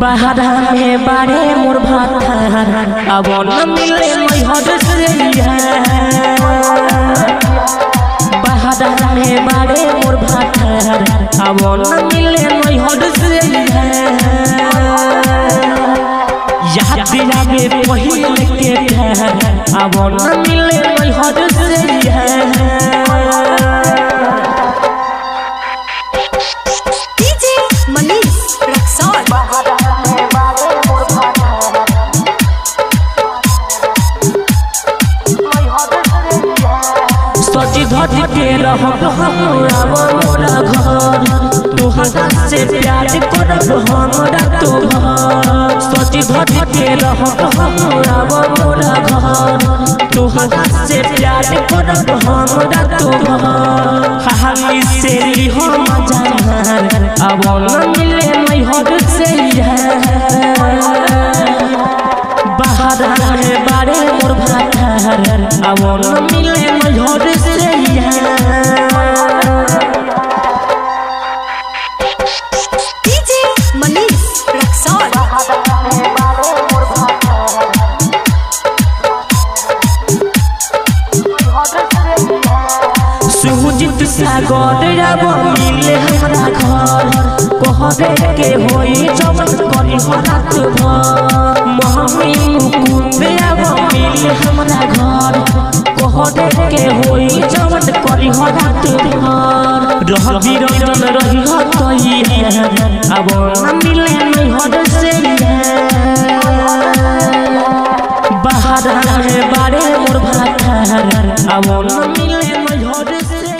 बहरा में बारे मोर भातार अब न मिले मैहर से बहरा में बारे मोर भातार अब न मिले मैहर से याद पहिले के अब न मिले मैहर से सची धज के रहब हमरा मोरा घर तोहरा से प्यार करब हमरा तो घर सची धज के रहब हमरा मोरा घर तोहरा से प्यार करब हमरा तो घर हाली से लिहो मजान अब न मिले भातार अब मिले मैहर से सुजित सागर अब मिले हमरा घर कहरे के होई जवन करी रात भर? मम्मी के होई जवन करी हो रात भर रह बिरंजन रही हो तई अब मिले नहीं हो से बाहर रहे बारे मोर भात अब मिले नहीं हो से